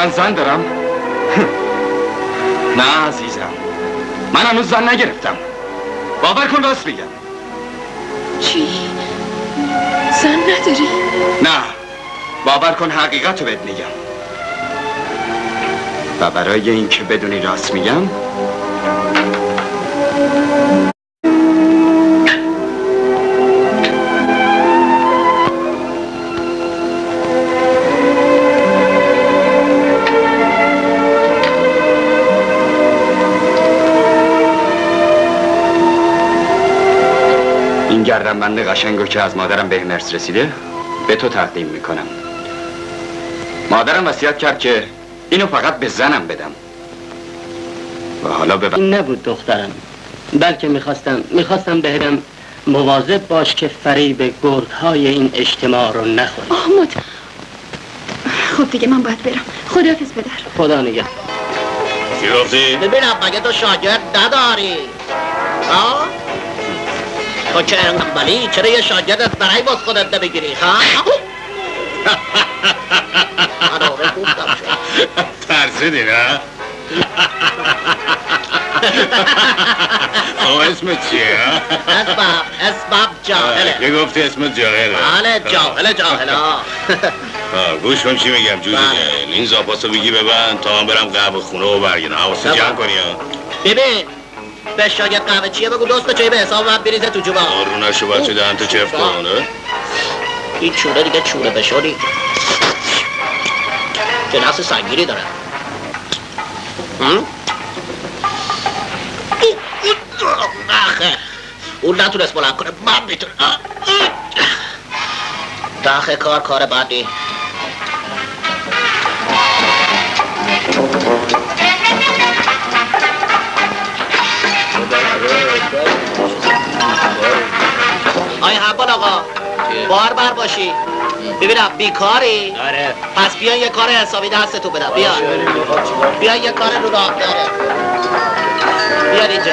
من زن دارم؟ نه عزیزم. من هنوز زن نگرفتم. باور کن راست میگم. چی؟ زن نداری؟ نه. باور کن حقیقت رو بهت میگم. و برای اینکه بدونی راست میگم این گردنبند قشنگو که از مادرم به مرس رسیده به تو تقدیم می‌کنم. مادرم وصیت کرد که اینو فقط به زنم بدم. و حالا به این نبود دخترم بلکه می‌خواستم می‌خواستم بهرم مواظب باش که فریب گردهای این اجتماع رو نخوری. آه مت خب دیگه من باید برم. خداحافظ پدر. خدا نگه. چی گفتی؟ ببینم مگه تو شاگرد نداری؟ ها؟ تو که انقبلی چرا یه شاگرد از برای باز خودت نبگیری ها؟ ترسیدی نه؟ آقا اسمت چیه؟ ها؟ اسمم اسمم جاهله یه گفتی اسمت جاهله بله جاهله جاهله گوش کن چی میگم جوزی بله. این زاپاسو بگی ببند تا من برم قهوه خونه و برگردم حواست بله. جمع کنی ببین به شاگرد قهوه چیه؟ بگو دوست چایی به حساب من بریزه تو جوبا. آرو نشو بچه دهن تو چفت کن اه؟ این چوره دیگه چوره بشوری جناس سنگیری داره؟ آخه اون نتونست بلند کنه. من می‌تونم. داخل کار کار بعدی آی حبان آقا بار بر باشی. ببینم بیکاری؟ آره. پس بیا یه کار حسابی دست تو بدم. بیا. بیا یه کار رو راه داره. بیا اینجا.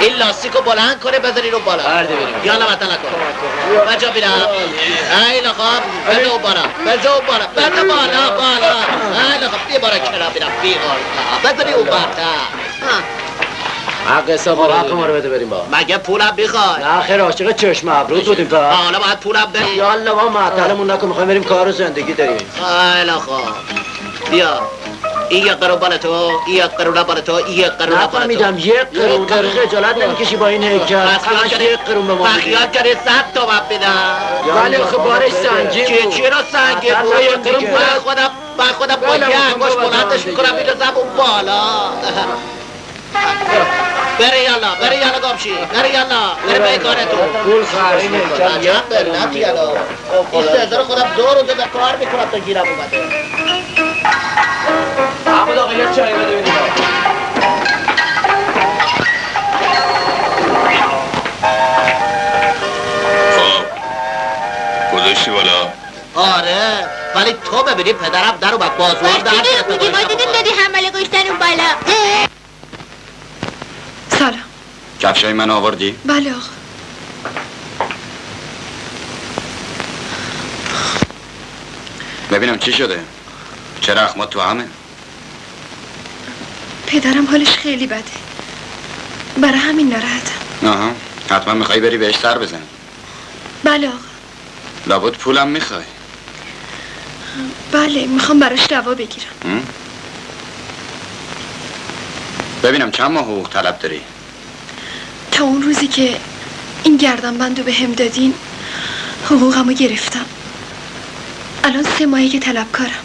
این لاستیک رو بلند کنه بذاری رو بالا. برده بریم. یالا وطن کن. بجا بیرم. ای لخواب بده اون بالا. بده اون بالا. بده بالا بالا. ای لخواب بیا بالا کنار بیرم. بیا بذاری اون برتر حق حساب ما حق ما رو بده بریم با مگه پولم می‌خوای؟ نه خیر عاشق چشم ابرو بودیم تا. حالا باید پولم بری یالا ما معطلمون نکن می‌خوایم بریم کار و زندگی داریم. خیلی خوب. بیا. این یک قرون بال تو این یک قرون بال تو این یک قرون بال تو. نفهمیدم یک قرون در خجالت نمی‌کشی با این هیکل همش یک قرون به ما میگی مخیال کردی صد تومن بدم ولی آخه بارش سنگین چی بود. چی رو سنگین؟ بود یک قرون من خودم من خودم با بالا یه بکن انگوش بلندش می‌کنم. می‌رسم اون بالا. بره یالا بره یالا گامشی بره یالا بره به کارتون پول خرج می‌کنم عجب بلت یالا این سهزار خودم دو روزه به کار می‌کنم تا گیرم اومده اما آقا یه چای بده ببینیم خب گذاشتی بالا آره ولی تو ببینی پدرم در اومد بازوان در میگی ما. دیدیم دادی حمله گشتن اون بالا کفشای من آوردی؟ بله آقا. ببینم چی شده؟ چرا اخمات تو همه؟ پدرم حالش خیلی بده. برای همین ناراحتم. آها. حتما می‌خوای بری بهش سر بزن. بله آقا. لابد پولم می‌خوای. بله می‌خوام براش دوا بگیرم؟ ببینم چند ماه حقوق طلب داری؟ تا اون روزی که این گردنبند رو به هم دادین حقوقمو گرفتم. الان سه ماهی که طلبکارم.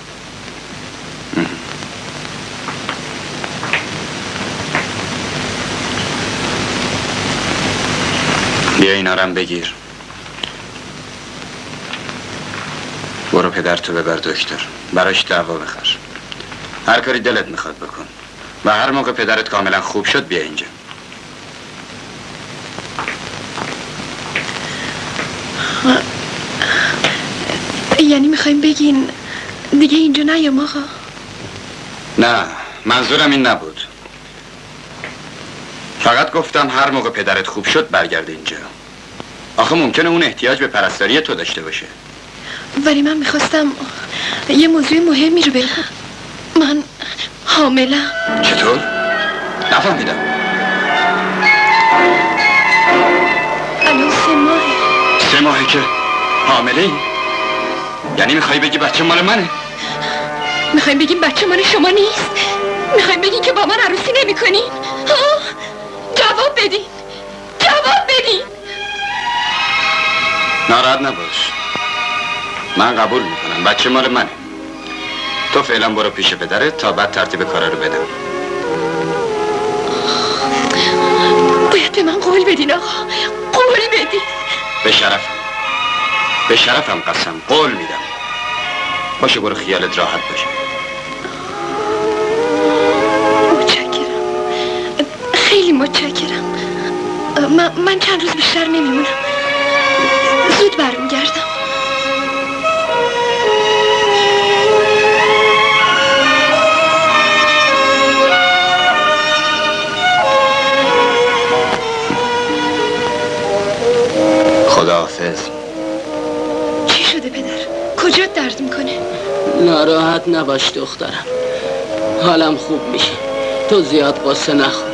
بیا اینا رم بگیر. برو پدرتو ببر دکتر. براش دعوا بخر. هر کاری دلت می‌خواد بکن. و هر موقع پدرت کاملا خوب شد بیا اینجا. یعنی می‌خوایم بگین دیگه اینجا نیام آقا. نه منظورم این نبود. فقط گفتم هر موقع پدرت خوب شد برگرد اینجا. آخه ممکنه اون احتیاج به پرستاری تو داشته باشه. ولی من می‌خواستم یه موضوع مهمی رو بگم. من حاملم. چطور؟ نفهمیدم. ماهه که حامله ای؟ یعنی می‌خوای بگی بچه مال منه؟ می‌خوایم بگیم بچه مال شما نیست؟ می‌خوایم بگیم که با من عروسی نمی کنین جواب بدین. جواب بدین. ناراحت نباش. من قبول می‌کنم. بچه مال منه. تو فعلا برو پیش پدرت تا بعد ترتیب کارا رو بدم. باید به من قول بدین آقا. قول بدین. به شرفم به شرفم قسم قول میدم. باشه برو خیالت راحت باشه. متشکرم. خیلی متشکرم. من, من چند روز بیشتر نمیمونم. زود برمیگردم. خداحافظ. چی شده پدر؟ کجا درد می‌کنه؟ ناراحت نباش دخترم. حالم خوب میشه. تو زیاد قصه نخور.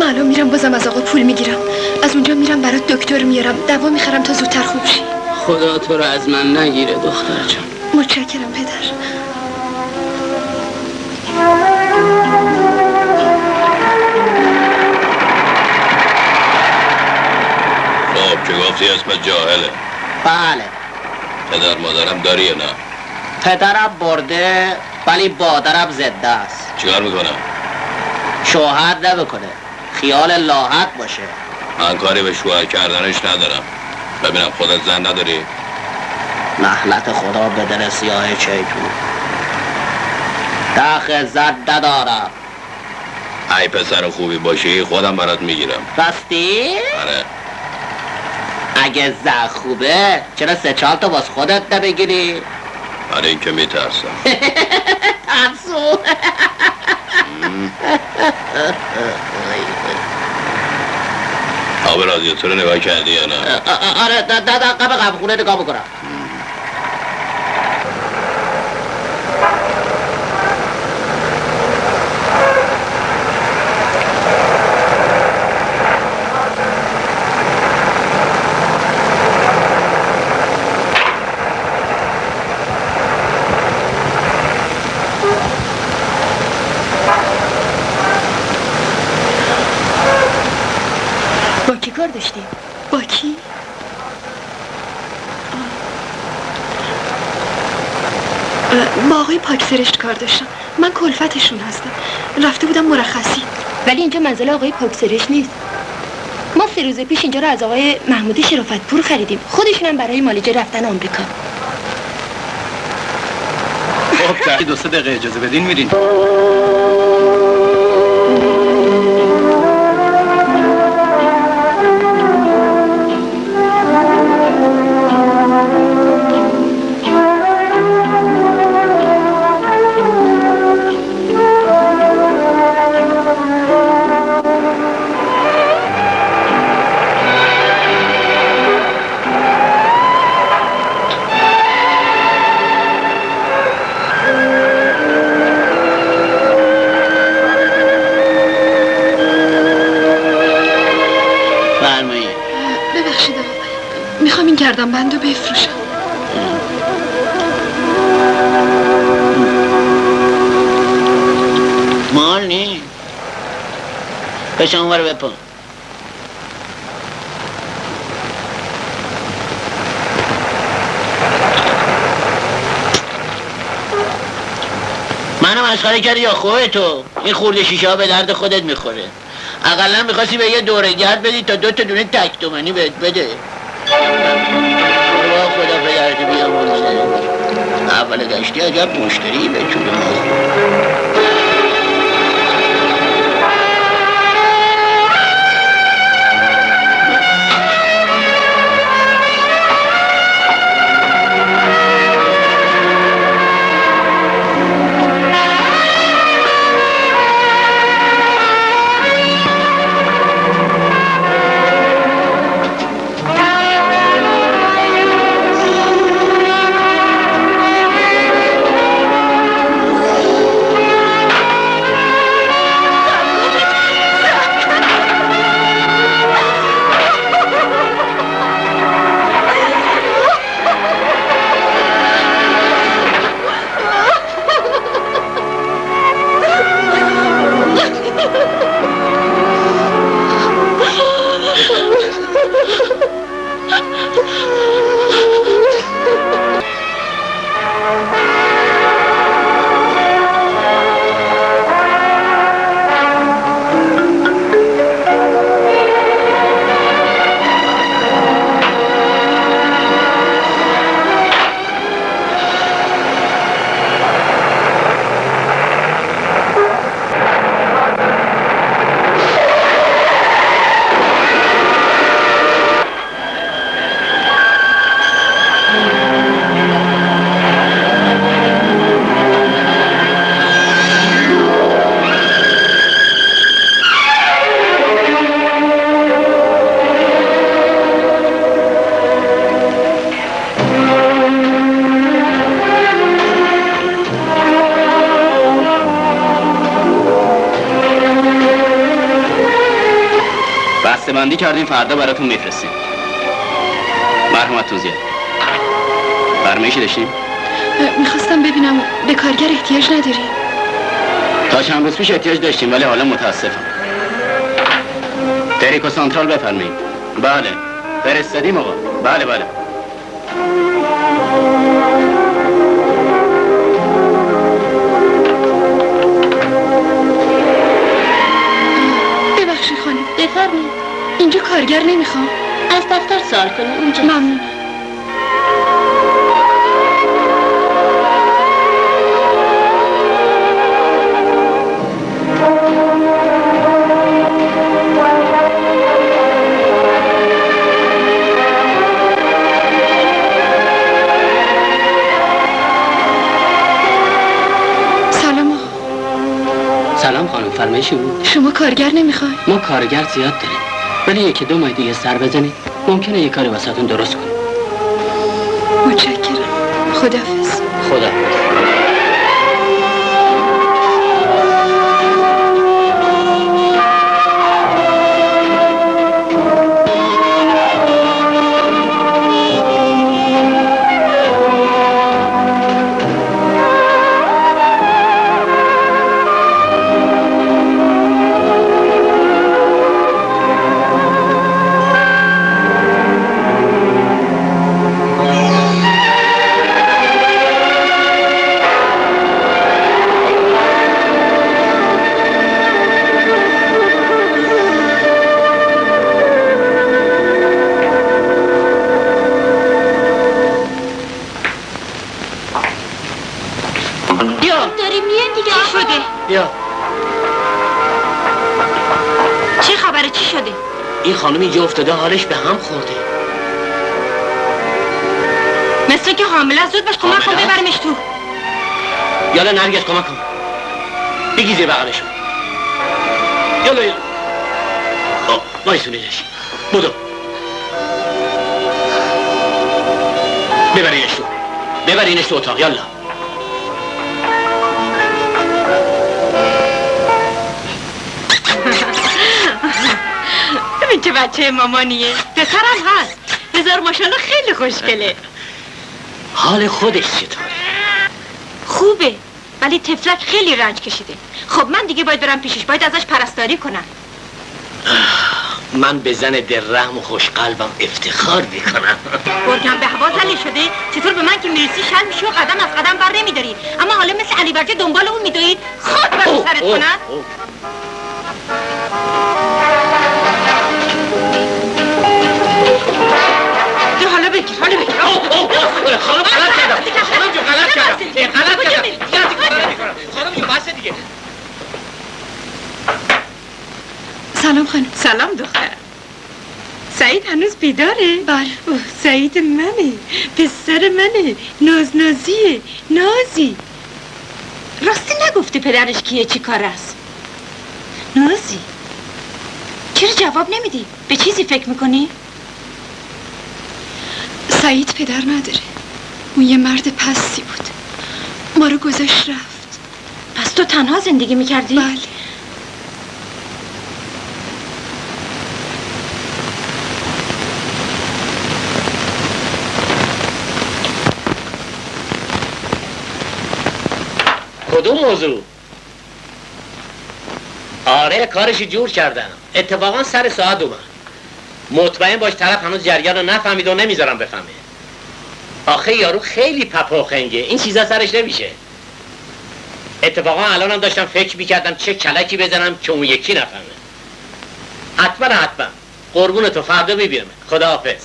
من میرم بازم از آقا پول می‌گیرم. از اونجا میرم برات دکتر میارم. دوا می‌خرم تا زودتر خوب شی خدا تو رو از من نگیره دختر جان. متشکرم پدر. که گفتی اسم جاهله. بله. پدر مادرم داری یا نه؟ پدرم برده ولی بادرم زنده است. چیکار می‌کنم شوهر نمی‌کنه. خیال لاحت باشه. من کاری به شوهر کردنش ندارم. ببینم خودت زن نداری؟ نحلت خدا به دل سیاه چیتون دخ زن ندارم. ای پسر خوبی باشی خودم برات می‌گیرم. راستی؟ آره. اگه زن خوبه چرا سه چهار تا باز خودت نبگیری؟ برای اینکه میترسم. ترسو آب رادیاتور نگاه کردی یا نه؟ آره دقیقه به قبل خونه نگاه بکنم با کی کار داشتی؟ با کی؟ آه، با آقای پاکسرشت کار داشتم. من کلفتشون هستم. رفته بودم مرخصی. ولی اینجا منزل آقای پاکسرش نیست. ما سه روز پیش اینجا رو از آقای محمود شرافت پور خریدیم. خودشون هم برای مالجه رفتن آمریکا. خب دو سه دقیقه اجازه بدین میرین. این گردن بندو بفروشم. مال نی. بشن ور بپن منو مسخره کردی یا خوه تو؟ این خورده شیشه ها به درد خودت می‌خوره. اقلا می‌خواستی به یه دوره گرد بدی تا دو تا دونه تک تومنی بهت بده. خدا خدا پدرت بیا اول گشتی عجب مشتری به طول ما. بندی کردیم فردا براتون میفرستیم. مرحمتتون زیاد فرمایشی داشتیم؟ می‌خواستم ببینم به کارگر احتیاج نداری تا چند روز پیش احتیاج داشتیم ولی حالا متاسفم. تریکو سانترال بفرمایید. بله. فرستادیم آقا. بله بله. ببخشید خانم. بفرمایید. اینجا کارگر نمی‌خوام. از دفتر سوال کنید اونجا. ممنون. سلام خانم فرمایشی بود؟ شما کارگر نمی‌خوای؟ ما کارگر زیاد داریم. ولی یکی دو ماه دیگه سر بزنید. ممکنه یه کاری واسهتون درست کنیم متشکرم. خدافز خدا اینجا افتاده حالش به هم خورده. مثل که حامله است. زود باش کمک کن؟ ببرمش تو. یالا نرگس کمک کن. بگی زیر بغلشون. یالا یالا. آه، وایسونیدش بودو ببرینش تو. ببرینش تو اتاق یالا. بچه مامانیه. پسرم هست. هزار ماشاءالله خیلی خوشگله. حال خودش چطوره خوبه. ولی تفلک خیلی رنج کشیده. خب من دیگه باید برم پیشش. باید ازش پرستاری کنم. من به زن در رحم و خوش قلبم افتخار می‌کنم. گرگم به هوا زنی شده. چطور به من که مرسی شل میشی و قدم از قدم بر نمیداری. اما حالا مثل علی برجه دنبال اون میدوید. خود بر سرت کنن سلام خانم. سلام دختر. سعید هنوز بیداره؟ بله. اوه سعید منه. پسر منه. ناز نازیه نازی. راستی نگفته پدرش کیه چی کار است؟ نازی. چرا جواب نمیدی؟ به چیزی فکر می‌کنی؟ سعید پدر نداره. اون یه مرد پستی بود. ما رو گذاشت رفت. پس تو تنها زندگی می‌کردی؟ بله. کدوم موضوع آره کارش جور کردم اتفاقا سر ساعت اومد مطمئن باش طرف هنوز جریان رو نفهمید و نمی‌ذارم بفهمه آخه یارو خیلی پپاخنگه این چیزا سرش نمیشه اتفاقا الانم داشتم فکر می‌کردم چه کلکی بزنم که اون یکی نفهمه حتما حتما قربون تو فردا می‌بینم خدا حافظ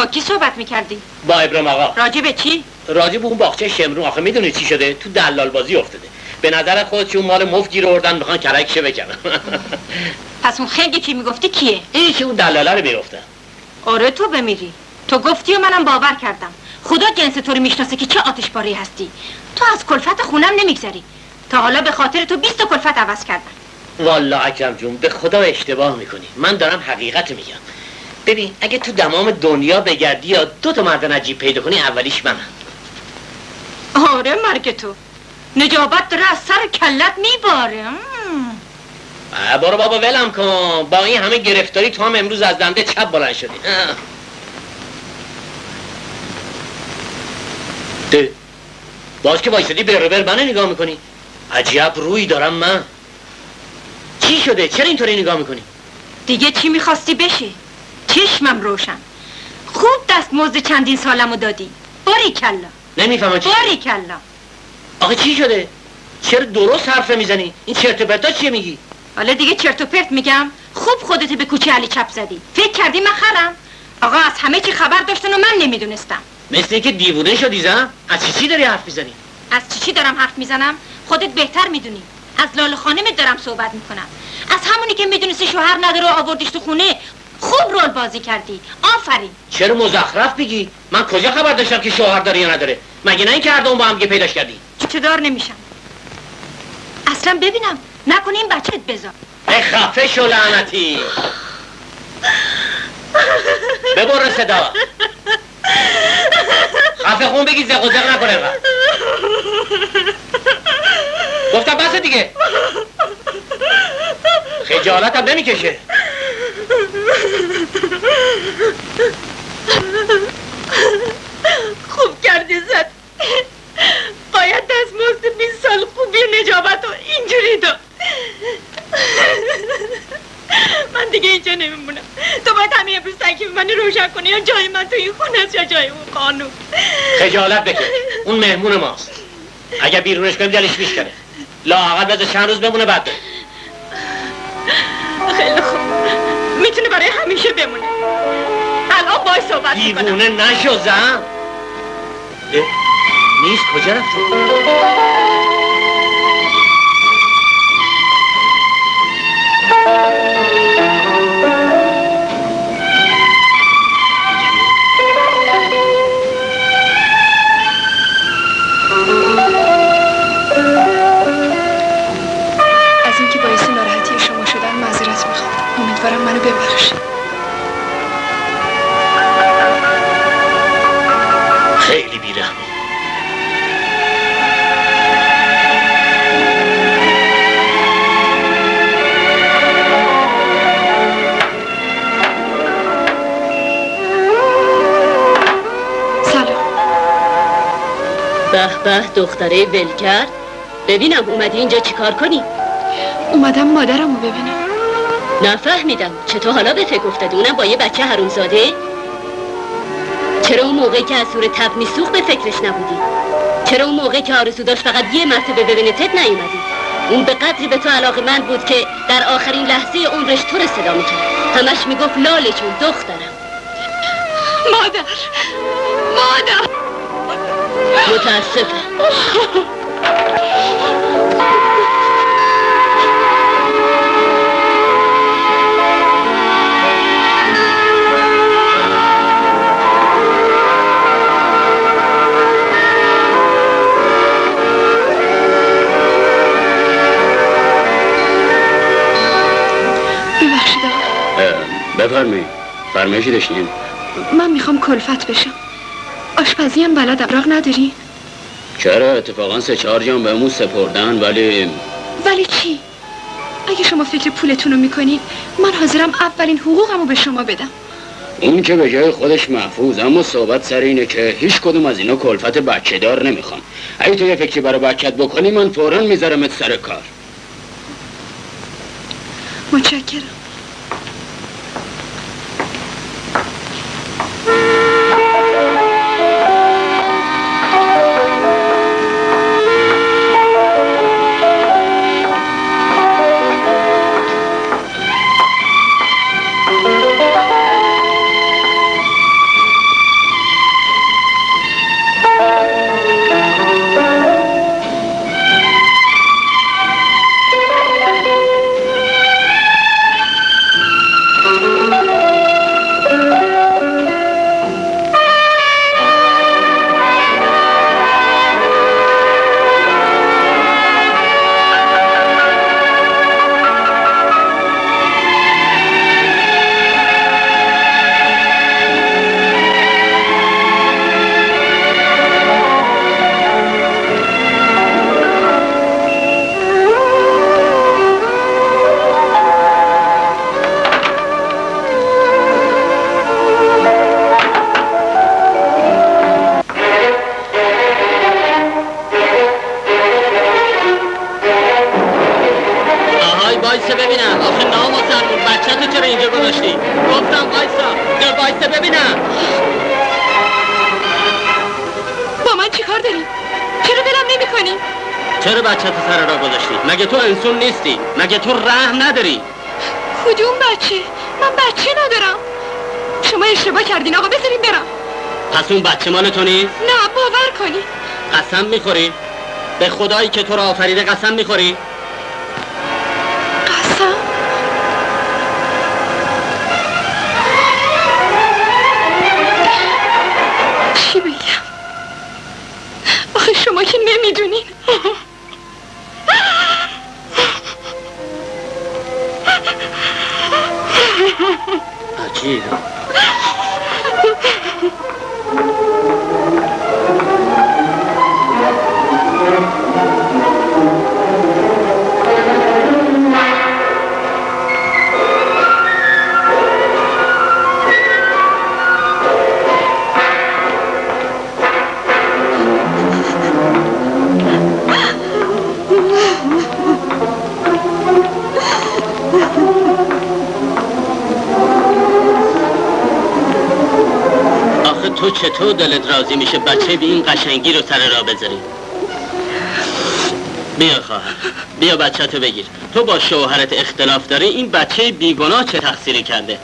با کی صحبت می‌کردی؟ با ابرام آقا. راجع به چی؟ راجع به اون باغچه شمرون. آخه می‌دونی چی شده؟ تو دلال بازی افتاده. به نظر خود اون مال مفت گیر آوردن می‌خوان کرکشه بکنن پس اون خنگی که می‌گفتی کیه؟ این که اون دلاله رو می‌گفتن آره تو بمیری. تو گفتی و منم باور کردم. خدا جنس تو رو می‌شناسه که چه آتش باری هستی. تو از کلفت خونم نمیگذری. تا حالا به خاطر تو بیست تا کلفت عوض کردم. والا اکرم جون به خدا اشتباه می‌کنی. من دارم حقیقت میگم. ببین اگه تو دمام دنیا بگردی یا دو تا مرد نجیب پیدا کنی اولیش منم. آره مرگ تو. نجابت داره از سر کلت میباره. برو بابا ولم کن. با این همه گرفتاری تو هم امروز از دنده چپ بلند شدی. ده باز که وایسادی بر بر منو نگاه می‌کنی. عجب روی دارم من. چی شده؟ چرا اینطوری نگاه می‌کنی؟ دیگه چی می‌خواستی بشی؟ چشمم روشن. خوب دست مزد چندین سالمو دادی. باری کلا نمی‌فهمم چی باری کلا آخه چی شده؟ چرا درست حرف می‌زنی؟ این چرت و پرتا چیه میگی؟ حالا دیگه چرت و پرت میگم. خوب خودت به کوچه علی چپ زدی. فکر کردی من خرم؟ آقا از همه چی خبر داشتن و من نمی‌دونستم. مثل اینکه دیوونه شدی زن. از چی چی داری حرف می‌زنی؟ از چی چی دارم حرف می‌زنم؟ خودت بهتر می‌دونی. از لاله خانمت دارم صحبت می‌کنم. از همونی که می‌دونستی شوهر نداره و آوردیش تو خونه خوب رول بازی کردی. آفرین. چرا مزخرف میگی؟ من کجا خبر داشتم که شوهر داره یا نداره؟ مگه نه اینکه هر دوم با هم پیداش کردی؟ چه دار نمیشم؟ اصلا ببینم. نکنه این بچت بذار. ای خفه شو لعنتی. ببر صدا. خفه خون بگی زق و زق نکنه اینقدر. گفتم بس دیگه. خجالت هم نمی‌کشه. خوب کردی زد. باید دست مزد 20 سال خوبی نجابت و اینجوری داد. من دیگه اینجا نمیمونم. تو باید همین امروز تکیف من روشن کنی. یا جای من تو این خونه است یا جای اون قانون. خجالت بکش. اون مهمون ماست. اگه بیرونش کنیم دلش میشکنه لااقل بذار چند روز بمونه بعد بره. خیلی خوب. می‌تونه برای همیشه بمونه. الان باید صحبت می‌کنم. دیوونه نشو زن. نیست؟ کجا رفته از به به دختره ولکرد ببینم اومدی اینجا چیکار کنی؟ اومدم مادرمو ببینم. نفهمیدم. چطور حالا به فکر افتادی اونم با یه بچه حرومزاده؟ چرا اون موقعی که از سور تب میسوخ به فکرش نبودی؟ چرا اون موقعی که آرزو داشت فقط یه مرتبه ببینه تت نیومدی؟ اون به قدری به تو علاقه من بود که در آخرین لحظه عمرش تو رو صدا می‌کرد. همش می‌گفت لاله جون دخترم. مادر مادر! متاسفم ببخشید. بفرمایید. فرمایشی داشتین من می‌خوام کلفت بشم. آشپزی هم بلدم راق نداری؟ چرا؟ اتفاقا سه چهار جان بهمون سپردن ولی ولی چی؟ اگه شما فکر پولتون رو می‌کنید من حاضرم اولین حقوقمو به شما بدم. اون که به جای خودش محفوظ اما صحبت سر اینه که هیچ کدوم از اینا کلفت بچه دار نمی‌خوان. اگه تو یه فکری برای بچت بکنی من فورا میذارمت سر کار. متشکرم. نیستی مگه تو رحم نداری؟ کدوم بچه؟ من بچه ندارم. شما اشتباه کردین آقا بذارین برم. پس اون بچه مال تو نیست؟ نه باور کنی. قسم می‌خوری؟ به خدایی که تو را آفریده قسم می‌خوری؟ تو دلت راضی میشه بچه بی این قشنگی رو سر را بذاری. بیا خواهر بیا بچه تو بگیر. تو با شوهرت اختلاف داری این بچه بیگناه چه تقصیری کرده؟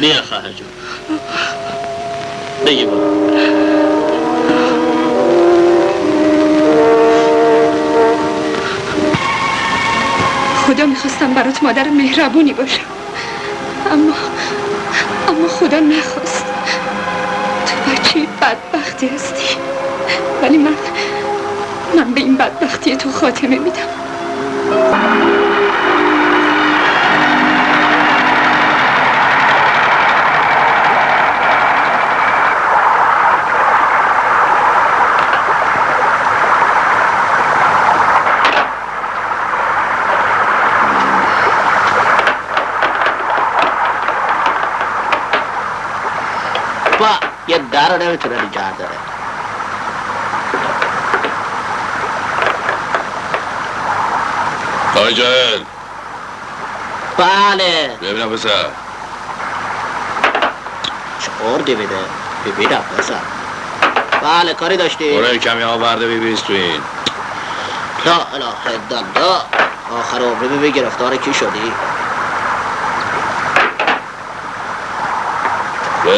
بیا خواهر جون. بگی برو. خدا می‌خواستم برات مادر مهربونی باشم. اما اما خدا نخواست بدبختی هستی ولی من من به این بدبختی تو خاتمه میدم با یه در نمی‌تونه نگه داره آقای جاهل بله ببینم پسر چهار بده ببینم پسر بله کاری داشتی برای کمی آورده ببریز تو این لا اله الا الله آخر عمری ببین گرفتار کی شدی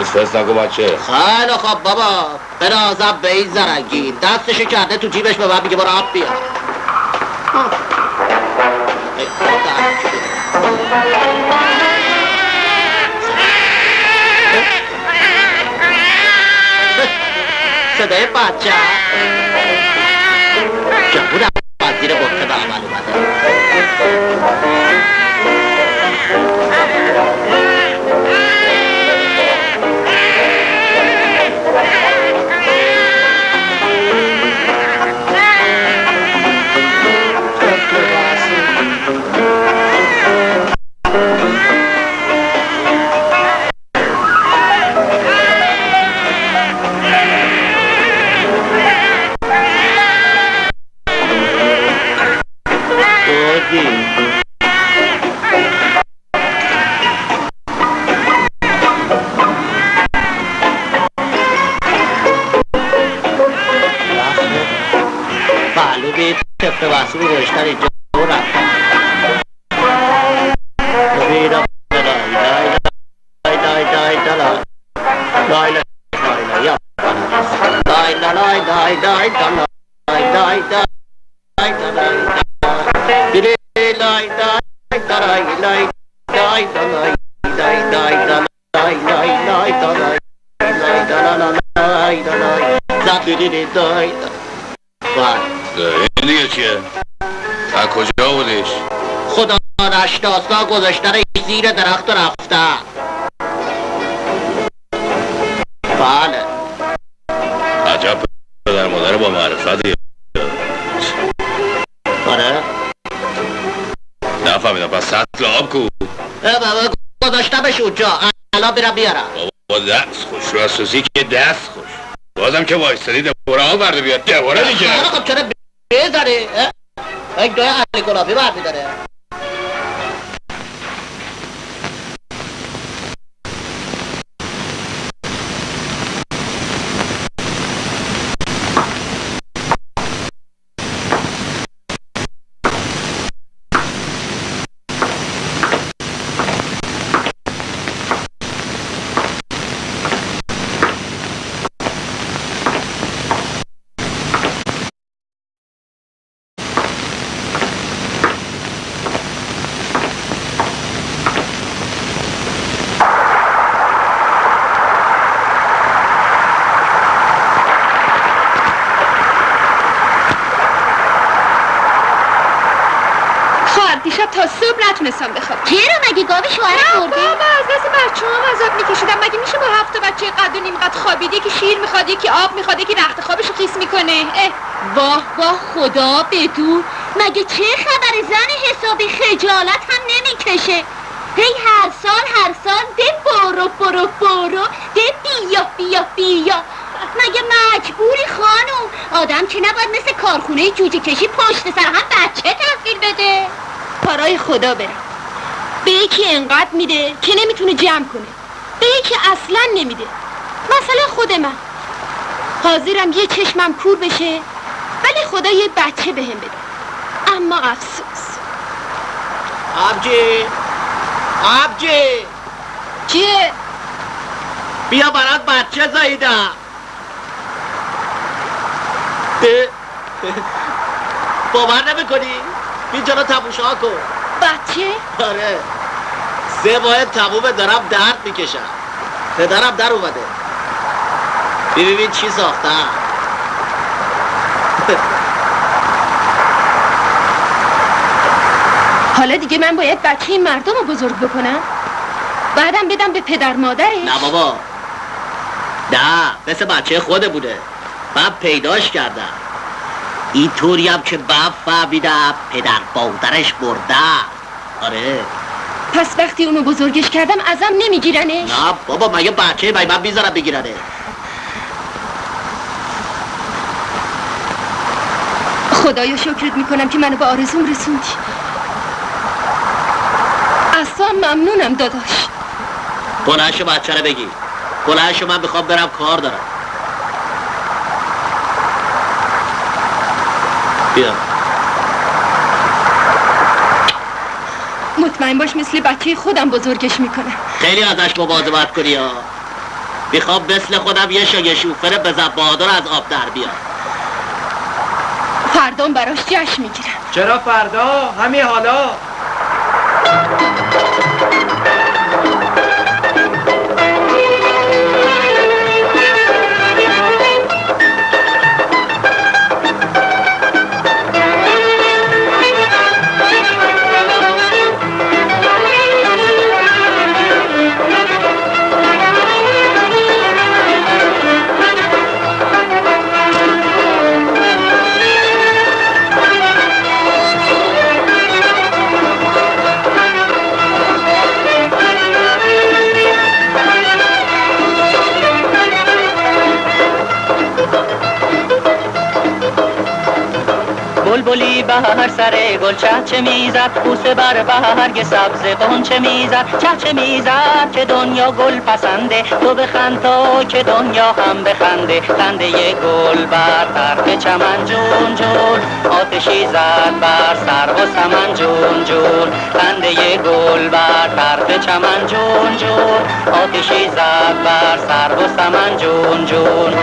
فس نگو بچه. خیلی خوب بابا. بنازم به این زرنگی. دستشو کرده تو جیبش به من میگه برو آب بیار. صدای بچه. جمهور این دیگه چیه؟ از کجا بودیش؟ خدا نشناسا گذاشتنش زیر درخت و رفتن بله عجب پدر مادر با معرفتی سطل آب کو. بابا گذاشتمش اونجا الان برم بیارم. بابا دست خوش. رو اساسی که دست خوش. بازم که وایستادی دوباره آورده بیاد دوباره دیگه. خب چرا بزنه اه؟ یک دوی علی گلابی برمیداره خواهر دیشب تا صبح نتونستم بخوابم. چرا مگه گاوی شوهر خورده بابا از دست بچه هم عذاب میکشیدم. مگه میشه با هفت بچه قد و نیم قد خوابید؟ یکی شیر می‌خواد یکی آب می‌خواد یکی رخت خوابش رو خیس می‌کنه. اه. واه واه خدا بدون مگه چه خبر؟ زن حسابی خجالت هم نمی‌کشه. هی هر سال هر سال ده برو برو برو. ده بیا بیا بیا. مگه مجبوری خانم آدم که نباید مثل کارخونه جوجه کشی پشت سر هم بچه تحویل بده. کارای خدا برم به یکی انقدر میده که نمی‌تونه جمع کنه. به یکی اصلا نمیده. مثلا خود من. حاضرم یه چشمم کور بشه ولی خدا یه بچه بهم بده. اما افسوس. آبجی آبجی. چیه؟ بیا برات بچه زاییدم. باور نمی‌کنی؟ بیا جلو تموشه ها کن. بچه؟ آره. سه ماه تمومه دارم درد می‌کشم. پدرم در اومده. ببین چی ساختم حالا دیگه من باید بچه این مردم رو بزرگ بکنم؟ بعدم بدم به پدر مادرش؟ نه بابا. نه مثل بچه خوده بوده. من پیداش کردم. اینطوری هم که من فهمیدم پدر مادرش برده. آره. پس وقتی اونو بزرگش کردم ازم نمیگیرنش؟ نه بابا مگه بچه مگه من می‌ذارم بگیرنه؟ خدایا شکرت می‌کنم که منو به آرزوم رسوندی. هم ممنونم داداش. بلنشو بچه رو بگیر. بلنشو من بخوام برم کار دارم. بیا. مطمئن باش مثل بچه خودم بزرگش می‌کنم. خیلی ازش مواظبت کنی ها. می‌خوام مثل خودم یه شاگه شوفر بزن بادر از آب در بیار فردام براش جشن می‌گیرم. چرا فردا؟ همین حالا؟ بلبلی بهر سر گل چه می‌زد بوسه بر برگ سبز چه می‌زد؟ چه می‌زد که دنیا گل پسنده؟ تو بخند تا که دنیا هم بخنده. خنده گل بر طرف چمن جون جون. آتشی زد بر سر و سمن جون جون. خنده گل بر طرف چمن جون جون. آتشی زد بر سر و سمن جون جون.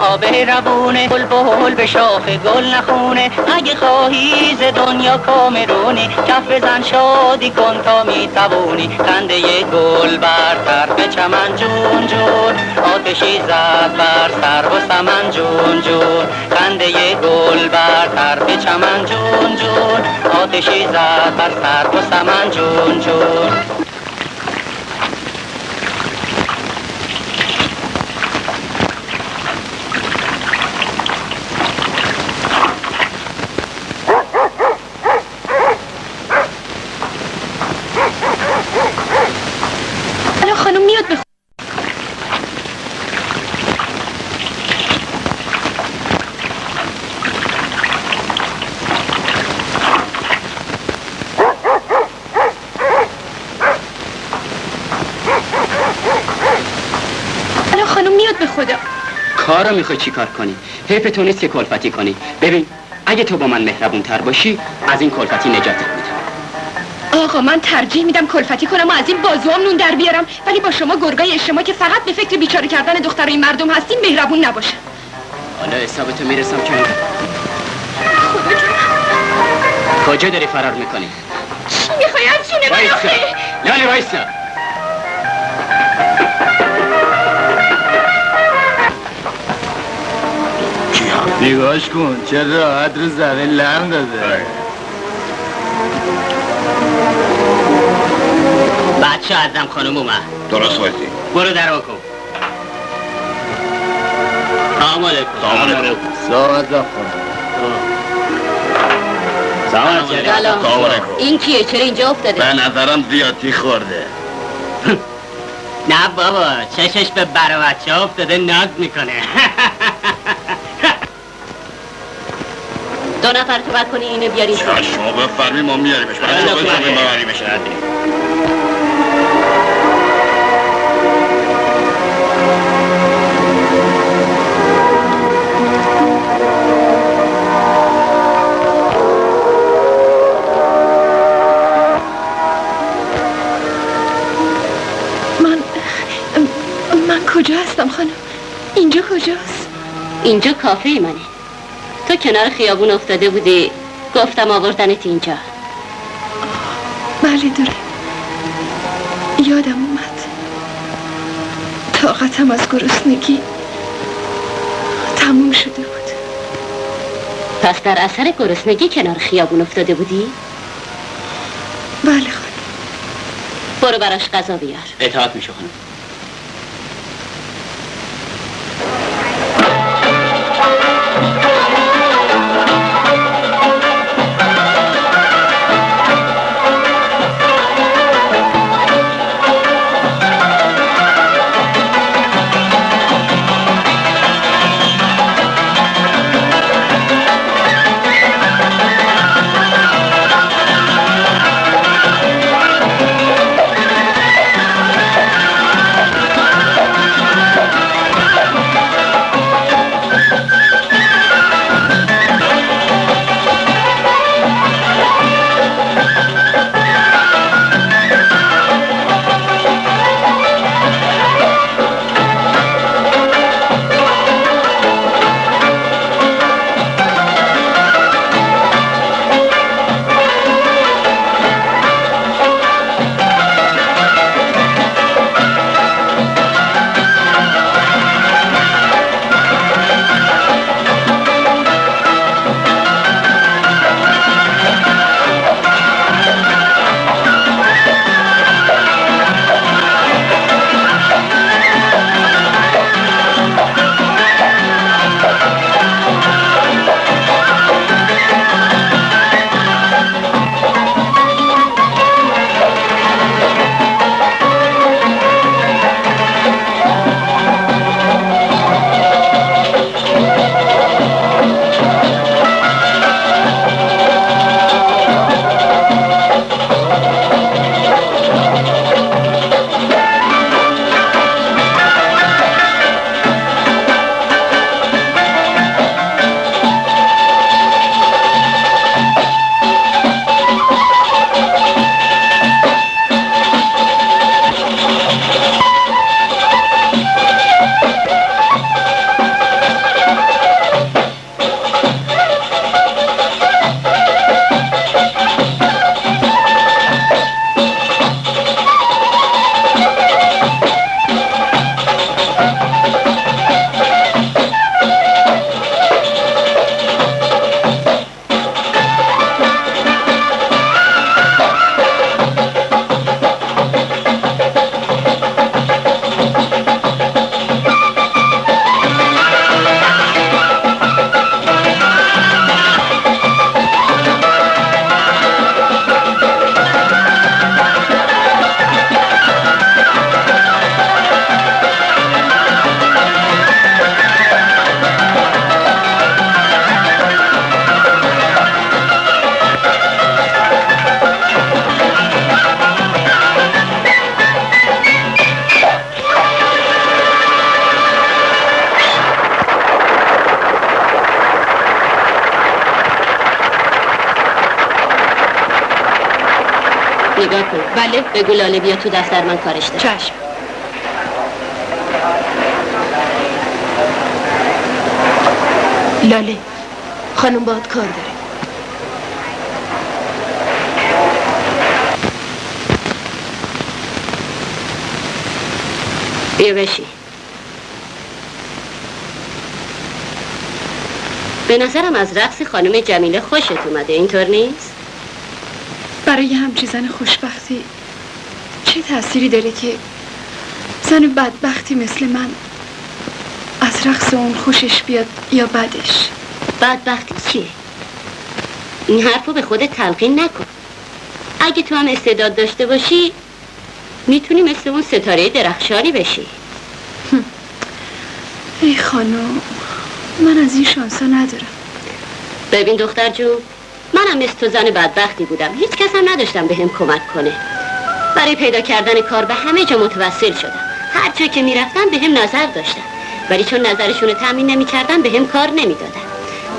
آب روونه گل بول به شاخ گل نخونه. اگه خواهی ز دنیا کامرونی کف بزن شادی کن تا میتوونی خنده گل بر طرف چمن جون جون. آتشی زد بر سر و سمن جون جون. خنده گل بر طرف چمن جون جون. آتشی زد بر سر و سمن جون جون الان خانم میاد به الان خانم میاد به خدا کارو می‌خوای چی کار کنی؟ حیف تو نیست که کلفتی کنی. ببین اگه تو با من مهربون تر باشی از این کلفتی نجاتت میدم. آقا من ترجیح میدم کلفتی کنم و از این بازوام نون در بیارم. ولی با شما گرگای اجتماع که فقط به فکر بیچاره کردن دخترای مردم هستین مهربون نباشم حالا حسابتو می‌رسم که کجا داری فرار می‌کنی؟ چی می‌خوای؟ از جون من آخه. وایسا. نگاش کن چه راحت رو زمین لم داده بچه ازم خانم اومد درست بایدی برو در کن سلام علیکم سلام علیکم سلام سلام سلام سلام علیکم این کیه چرا اینجا افتاده به نظرم زیادی خورده نه بابا چشش به بر بچه ها افتاده ناز می‌کنه دو نفر تو بد کنی اینو بیاری شما بفرمی ما میاریمش. بله، شما بفرمی. ببریمش من من کجا هستم خانم؟ اینجا کجاست؟ اینجا کافه منه. تو کنار خیابون افتاده بودی. گفتم آوردنت اینجا. بله داره. یادم اومد. طاقتم از گرسنگی تموم شده بود. پس در اثر گرسنگی کنار خیابون افتاده بودی؟ بله خانم. برو براش غذا بیار. اطاعت میشه خانم. بگو لاله بیا تو دفتر من کارش دارم. چشم. لاله خانم باید کار داره. بیا بشی به نظرم از رقص خانم جمیله خوشت اومده اینطور نیست؟ برای همچی زن خوشبختی چه تأثیری داره که زن بدبختی مثل من از رقص اون خوشش بیاد یا بدش؟ بدبختی چیه؟ این حرفو به خودت تلقین نکن. اگه تو هم استعداد داشته باشی می‌تونی مثل اون ستاره درخشانی بشی. ای خانم من از این شانسا ندارم. ببین دختر جون منم مثل تو زن بدبختی بودم. هیچ کس هم نداشتم به هم کمک کنه. برای پیدا کردن کار به همه جا متوسل شدم. هر جا که می‌رفتم به هم نظر داشتن. ولی چون نظرشون رو تامین نمی‌کردم به هم کار نمی‌دادن.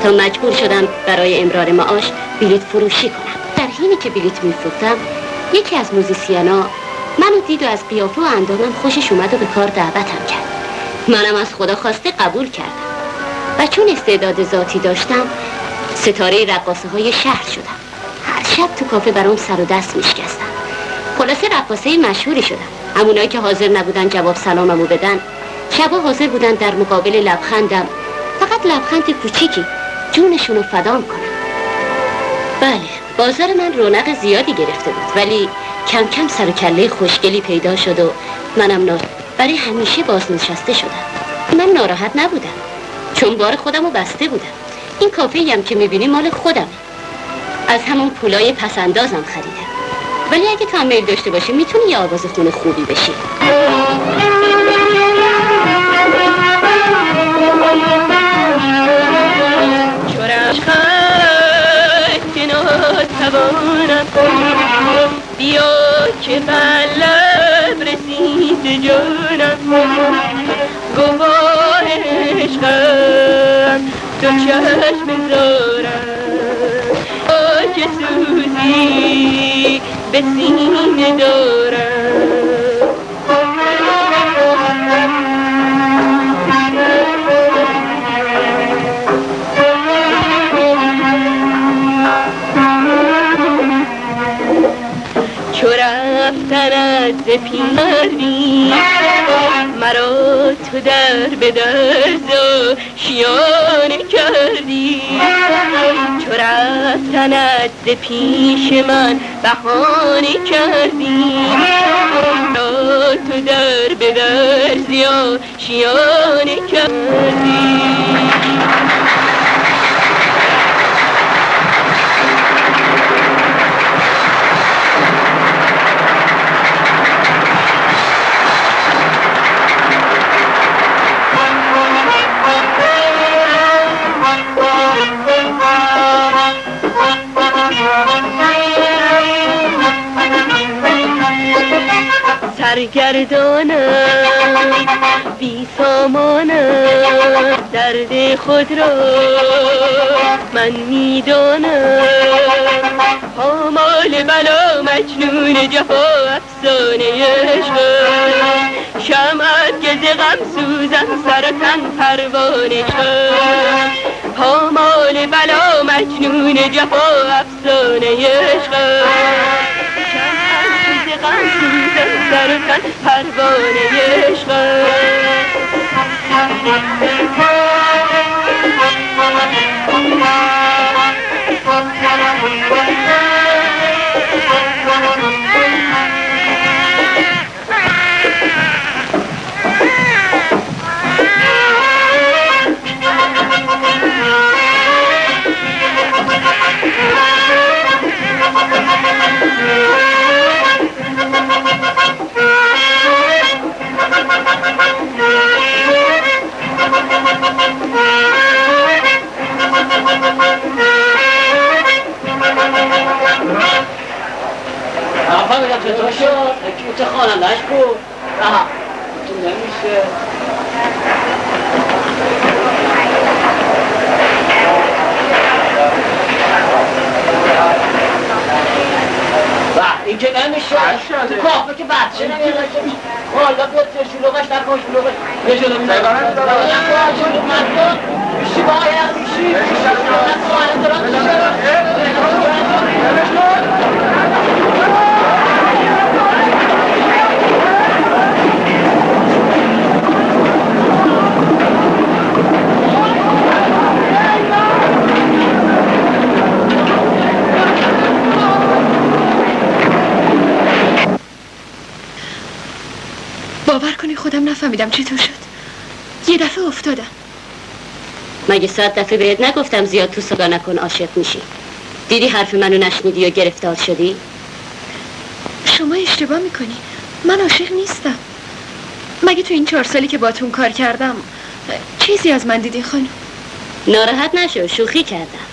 تا مجبور شدم برای امرار معاش بلیت فروشی کنم. در حینی که بلیت میفروختم یکی از موزیسیانا منو دید و از قیافه و اندامم خوشش اومد و به کار دعوتم کرد. منم از خدا خواسته قبول کردم. و چون استعداد ذاتی داشتم ستاره رقاصه های شهر شدم. هر شب تو کافه برام سر و دست میشکستم. خلاصه رقاصه مشهوری شدم همونایی که حاضر نبودن جواب سلاممو بدن. شبا حاضر بودن در مقابل لبخندم. فقط لبخند کوچیکی. جونشون رو فدام کنم بله بازار من رونق زیادی گرفته بود. ولی کم کم سر و کله خوشگلی پیدا شد و منم نا... برای همیشه بازنشسته شدم. من ناراحت نبودم. چون بار خودم رو بسته بودم. این کافه هم که می‌بینی مال خودم از همون پولای پسندازم خریدم. ولی اگه میل داشته باشی می‌تونی یه آواز خون خوبی بشی. ناتوانم. بیا که بلب رسید جانم. گواه عشقم تو چشم زارم. که سوزی به سینه دارم. چو رفتن از پیری مرا تو در به درز و شیانه کردی. چو رفتن پیش من بهانه کردی. مرا تو در به درز یا شیانه کردی. سرگردانم بی سامانم درد خود را من می‌دانم. پامال بلا مجنون جفا افسانه عشقم شمعت که غم سوزم سر و تن پروانه شد پامال بلا مجنون جفا افسانه عشقم سوزم سر تن پروانه آقا میگم چطور شد؟ کیوت خوانندهش کو؟ آها تو نمیشه این اینجا نمیشه. تو کافه که بچه نمیشه والا بیاد شلوغش در کن شلوغش. به جلو میشه میشی باید میشی. میشی. باور کنی خودم نفهمیدم چطور شد. یه دفعه افتادم. مگه صد دفعه بهت نگفتم زیاد تو صدا نکن عاشق میشی. دیدی حرف منو نشنیدی و گرفتار شدی؟ شما اشتباه می‌کنی. من عاشق نیستم. مگه تو این چهار سالی که باتون کار کردم چیزی از من دیدی خانم؟ ناراحت نشو شوخی کردم.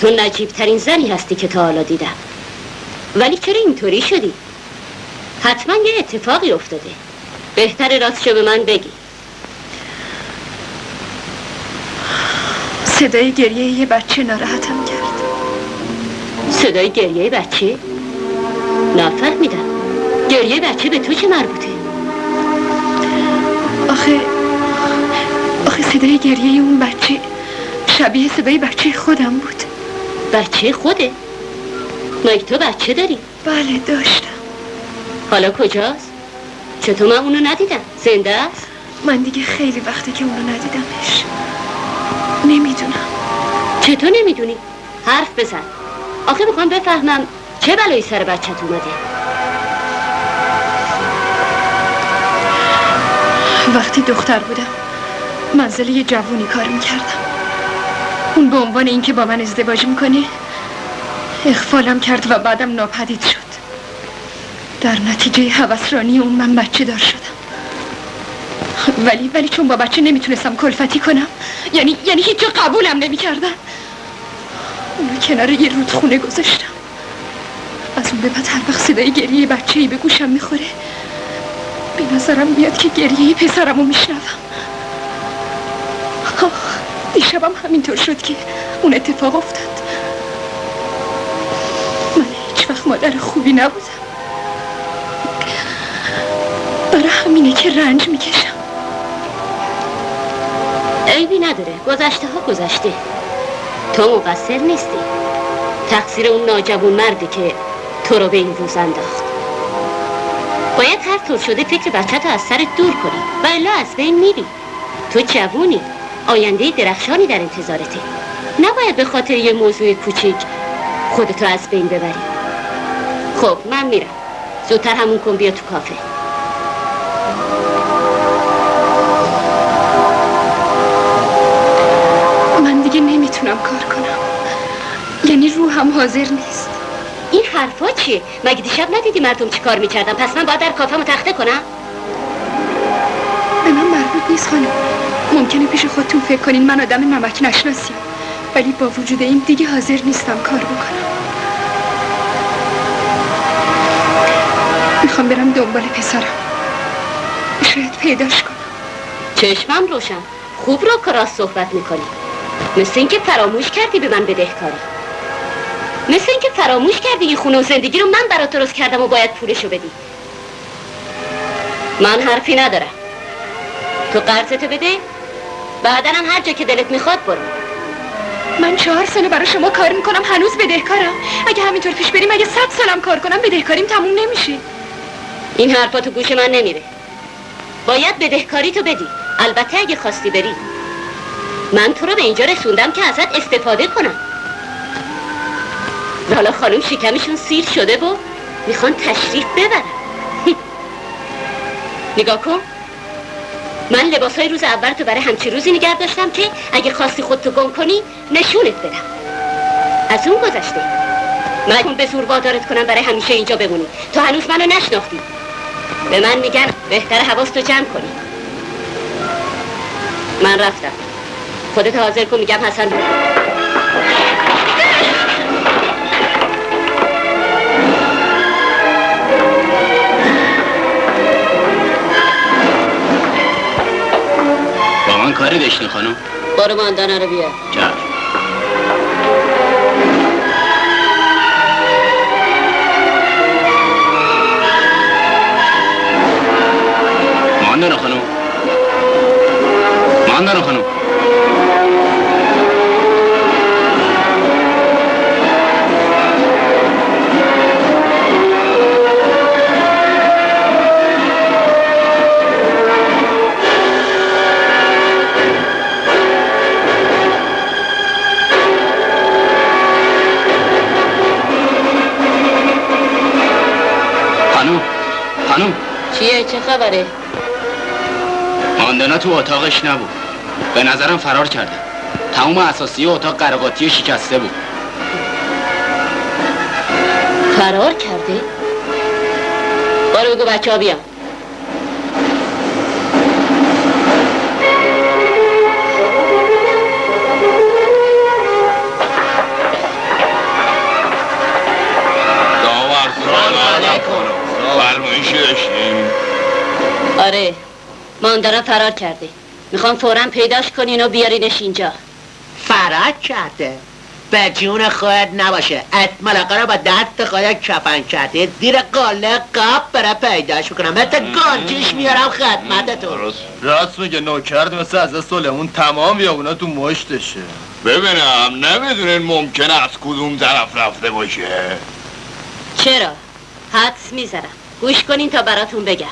تو نجیب ترین زنی هستی که تا حالا دیدم. ولی چرا اینطوری شدی؟ حتما یه اتفاقی افتاده. بهتر راستشو به من بگی. صدای گریه یه بچه ناراحتم کرد. صدای گریه بچه؟ نفهمیدم گریه بچه به تو چه مربوطه؟ آخه آخه صدای گریه اون بچه شبیه صدای بچه خودم بود. بچه خوده؟ مگه تو بچه داری؟ بله داشتم. حالا کجاست؟ چطور من اونو ندیدم؟ زنده است؟ من دیگه خیلی وقته که اونو ندیدمش. نمی‌دونم. چطور نمی‌دونی؟ حرف بزن. آخه می‌خوام بفهمم چه بلایی سر بچت اومده. وقتی دختر بودم منزل یه جوونی کار می‌کردم. اون به عنوان اینکه با من ازدواج می‌کنه اخفالم کرد و بعدم ناپدید شد. در نتیجه حوسرانی اون من بچه دار شدم. ولی ولی چون با بچه نمی‌تونستم کلفتی کنم یعنی یعنی هیچ قبولم نمی‌کردن. اونو کنار یه رودخونه گذاشتم. از اون به بعد هر وقت صدای گریه بچه ای به گوشم می‌خوره به نظرم میاد که گریه پسرم رو میشنوم دیشبم همینطور شد که اون اتفاق افتاد. من هیچ وقت مادر خوبی نبودم. برای همینه که رنج می‌کشم. عیبی نداره. گذشته ها گذشته. تو مقصر نیستی. تقصیر اون ناجوون مردی که تو رو به این روز انداخت. باید هر طور شده فکر بچه از سرت دور کنی و الا از بین میری. تو جوونی. آینده درخشانی در انتظارته. نباید به خاطر یه موضوع کوچیک خودتو از بین ببری. خب من میرم. زودتر همون کن بیا تو کافه. نمی‌تونم کار کنم. یعنی روحم حاضر نیست. این حرفا چیه؟ مگه دیشب ندیدی مردم چی کار می‌کردن؟ پس من باید در کافه تخته کنم؟ به من مربوط نیست خانم. ممکنه پیش خودتون فکر کنین من آدم نمک نشناسیم. ولی با وجود این دیگه حاضر نیستم کار بکنم. می‌خوام برم دنبال پسرم. شاید پیداش کنم. چشمم روشن. خوب رو کراس صحبت می‌کنی. مثل اینکه فراموش کردی به من بدهکاری. مثل اینکه فراموش کردی این خونه و زندگی رو من برات درست کردم و باید پولشو بدی. من حرفی ندارم. تو قرضتو بده بعدا هم هر جا که دلت می‌خواد برو. من چهار ساله برای شما کار می‌کنم هنوز بدهکارم. اگه همینطور پیش بریم اگه صد سالم کار کنم بدهکاریم تموم نمیشه. این حرفا تو گوش من نمیره. باید بدهکاری تو بدی. البته اگه خواستی بری. من تو رو به اینجا رسوندم که ازت استفاده کنم. حالا خانم شکمشون سیر شده و می‌خوان تشریف ببرن. نگاه کن. من لباس های روز اول تو برای همچی روزی نگه داشتم که اگه خواستی خودتو گم کنی نشونت بدم. از اون گذشته. من به زور وادارت کنم برای همیشه اینجا بمونی. تو هنوز منو نشناختی. به من میگن بهتر حواستو جمع کنی. من رفتم. خودت حاضر کن میگم حسن. با من کاری داشتی خانم. بارو ماندانه رو بیار. چشم چیه؟ چه خبره؟ ماندنا تو اتاقش نبود. به نظرم فرار کرده. تمام اساسی اتاق قرقاتی شکسته بود. فرار کرده؟ بارو بگو بچه ها بیان. آره. ماندارا فرار کرده. می‌خوام فورا پیداش کنین و بیارینش اینجا. فرار کرده. به جون خودت نباشه. اتملقه رو با دست خودت کفن کرده زیر قاله قاب بره پیداش می‌کنم. مثل گانجیش میارم خدمتتون. راست میگه. نوکرد مثل از سلمون تمام بیابونا تو مشتشه. ببینم. نمی‌دونین ممکنه از کدوم طرف رفته باشه. چرا؟ حدس می‌زنم. گوش کنین تا براتون بگم.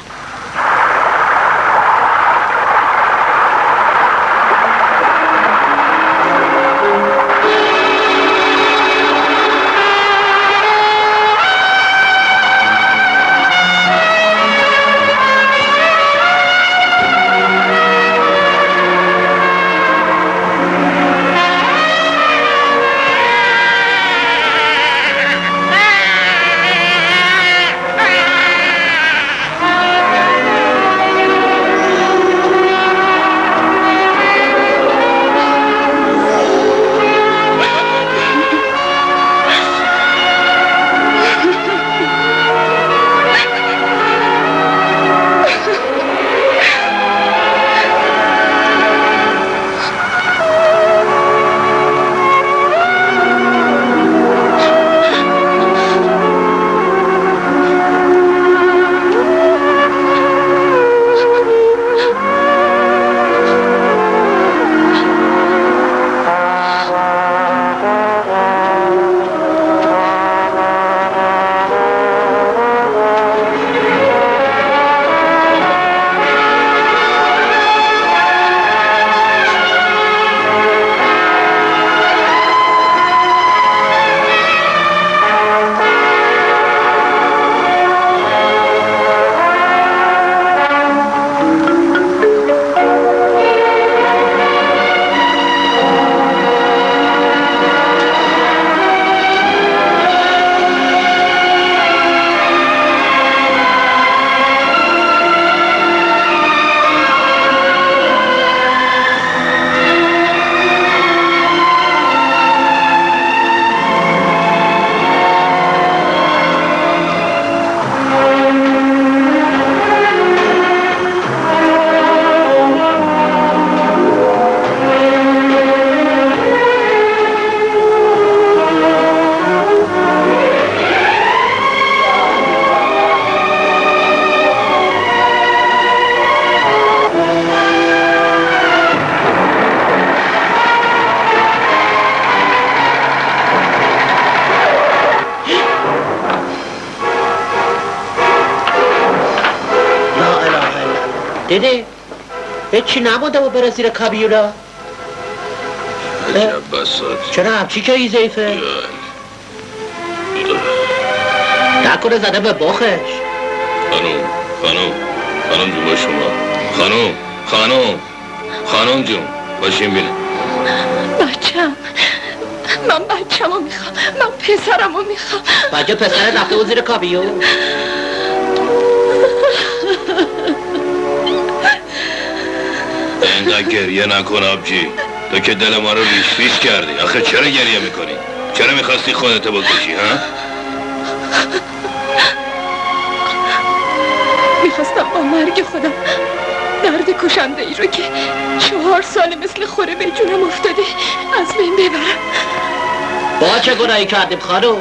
دیدی؟ هیچی نبوده و بره زیر کابیولا عجب بساط. چرا همچی که ای زیفه؟ نکنه زده به بخش خانم خانم خانم جون با شما. خانم خانم خانم جون باشین بینم. بچم من بچم رو می‌خوام من پسرم رو می‌خوام. بچه پسر رفته و زیر کابیو. اینقدر گریه نکن آبجی تو که دل ما رو ریش ریش کردی آخه چرا گریه می‌کنی؟ چرا می‌خواستی خودتو بکشی ها؟ می‌خواستم با مرگ خودم درد کشنده ای رو که چهار سال مثل خوره به جونم افتاده از بین ببرم با چه گناهی کردیم خانم؟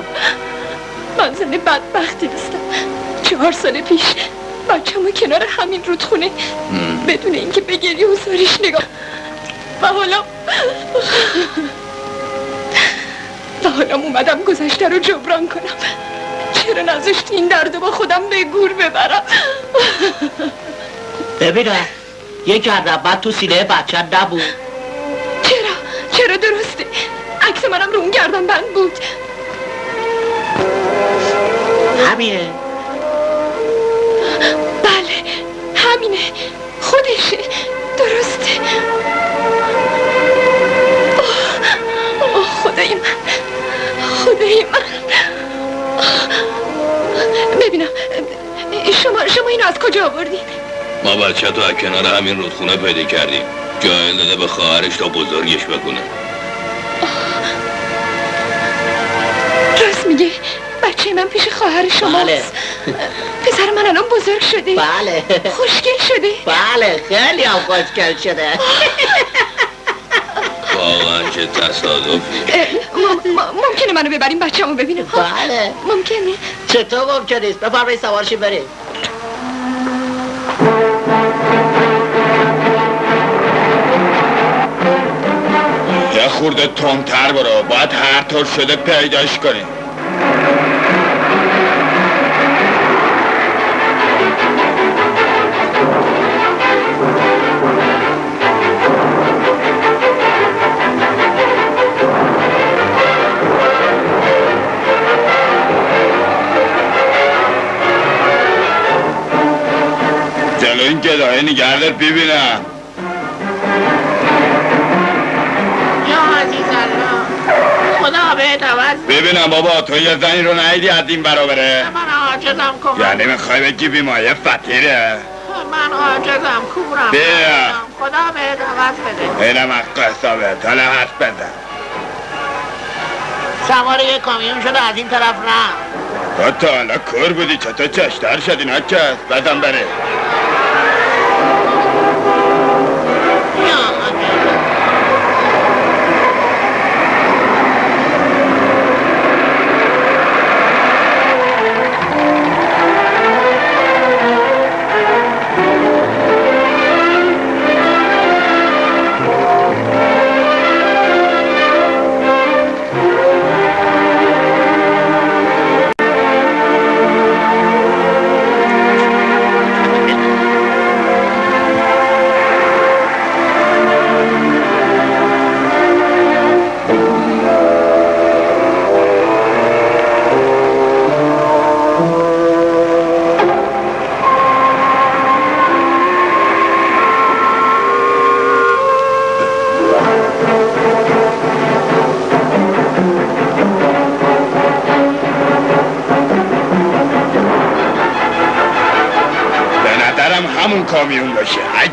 من زن بدبختی دستم چهار سال پیش بچه‌مو کنار همین رودخونه بدون اینکه به گریه و زاریش نگاه و حالا و حالا اومدم گذشته رو جبران کنم. چرا نذاشتی این درد با خودم به گور ببرم؟ ببینم یه گردبت تو سینه بچه نبود. چرا؟ چرا درسته؟ عکس منم رو اون گردن بند بود. همینه. همینه. خودشه درسته. آه، آه خدای من. خدای من. ببینم شما شما اینو از کجا آوردین؟ ما بچه تو از کنار همین رودخونه پیدا کردیم. جایل داده به خواهرش تا بزرگش بکنه. راست میگه. بچه من پیش خواهر شماست. بله. پسر من الان بزرگ شده. بله. خوشگل شده. بله خیلی هم خوشگل شده. واقعا چه تصادفی. ممکنه منو ببریم بچه‌مو ببینم ها؟ بله. ممکنه. چطور ممکن نیست بفرمایید سوارشی بریم. یه خورده تندتر برو. باید هر طور شده پیداش کنیم. این گدایه نگردت ببینم. یا عزیز الله خدا به عوض ببینم بابا تو یه زنی رو نهیدی از این برابره. من عاجزم کن. یعنی می‌خوای بگی بیمایه فتیره من عاجزم کورم. بیا. خدا به عوض بده. اینم حق حسابت حالا حرف بزن. سوار یه کامیون شده از این طرف رفت. تو تا حالا کور بودی. چطور چشتر شدی نکس بدم بره.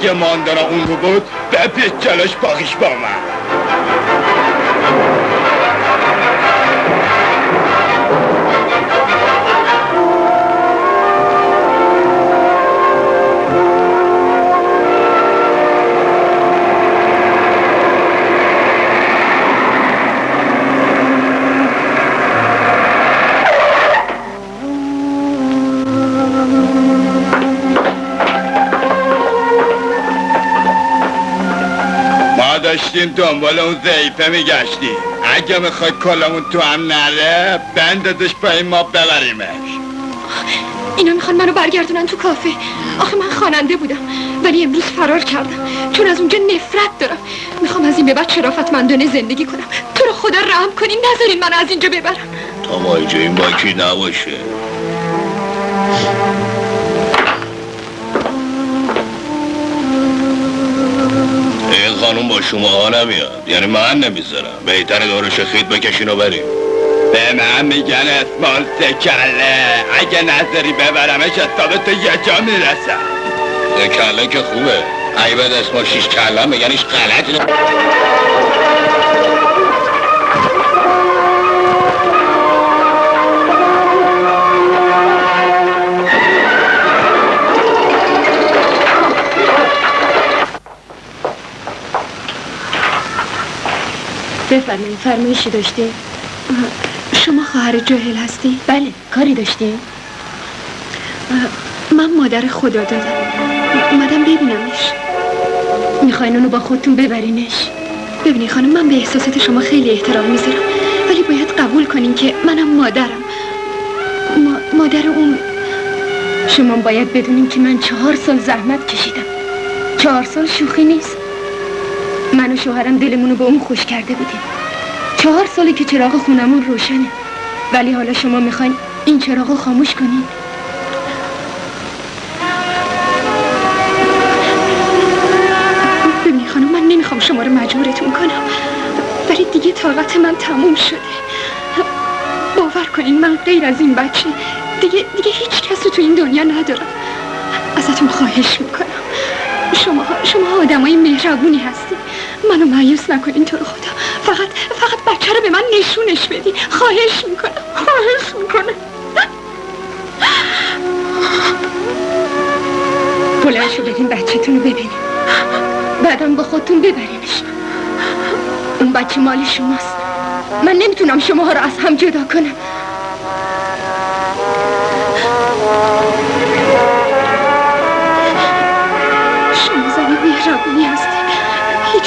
اگه ماندانا اون رو بود بپیچ جلوش باقیش با من. داشتیم دنبال اون ضعیفه میگشتیم اگه می‌خوای کلمون تو هم نره بندازش پایین ما ببریمش. اینا می‌خوان منو برگردونن تو کافه. آخه من خواننده بودم ولی امروز فرار کردم. چون از اونجا نفرت دارم. می‌خوام از این به بعد شرافتمندانه زندگی کنم. تو رو خدا رحم کنین نذارین من از اینجا ببرم. تا ما اینجا این باکی نباشه. این خانوم با شما ها نمیاد. یعنی من نمی‌ذارم. بهتر دورش خید بکشین و بریم. به من میگن اسمال سکله. اگه نظری ببرمش حساب تو یه جا می‌رسم یه کله که خوبه. اگه بعد اسما شیش کله میگن ایش غلط. بفرمایید فرمایشی داشته شما خواهر جاهل هستی؟ بله کاری داشتی؟ من مادر خدا دادم اومدم ببینمش. می‌خواین اونو با خودتون ببرینش؟ ببینی خانم من به احساسات شما خیلی احترام می‌ذارم. ولی باید قبول کنین که منم مادرم. ما... مادر اون شما باید بدونین که من چهار سال زحمت کشیدم. چهار سال شوخی نیست. من و شوهرم دلمونو به اون خوش کرده بودیم. چهار سالی که چراغ خونمون روشنه. ولی حالا شما می‌خواین این چراغ خاموش کنید ببینی خانم من نمی‌خوام شما رو مجبورتون کنم. ولی دیگه طاقت من تموم شده. باور کنین من غیر از این بچه. دیگه, دیگه هیچ کس رو تو این دنیا ندارم. ازتون خواهش می‌کنم. شما شما آدمای مهربونی هستید منو مایوس نکنین تو رو خدا. فقط فقط بچه رو به من نشونش بدی. خواهش می‌کنم خواهش می‌کنم. بلند شو بدین بچهتون رو ببینیم. بعدم با خودتون ببرینش اون بچه مال شماست. من نمی‌تونم شما رو از هم جدا کنم.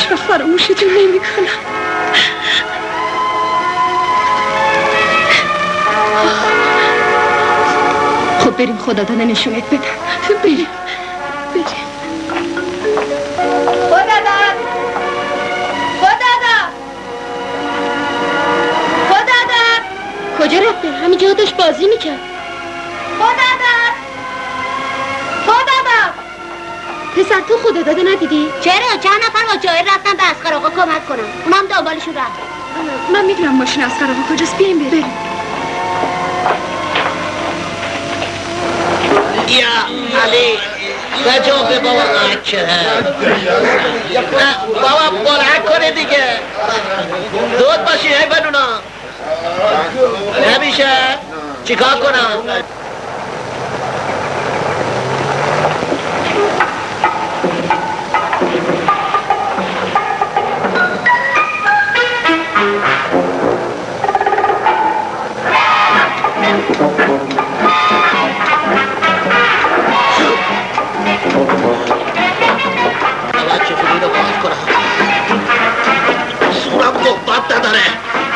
هیچ وقت فراموشتون نمی کنم خب بریم خدا داده نشونت بدم بریم بریم کجا رفته؟ همینجا داشت بازی می‌کرد خدا خدا پسر تو خدا داده ندیدی؟ چرا؟ چند نفر با جای رفتن به اسخر آقا کمک کنم اونم دنبالشون رفت من می‌دونم ماشین از آقا کجاست. بیایم بریم. یا علی بجا به بابا اکره بابا بلند کنه دیگه. دود باشی ای بدونا. نمیشه. چیکار کنم؟ صورم قوت نداره خدای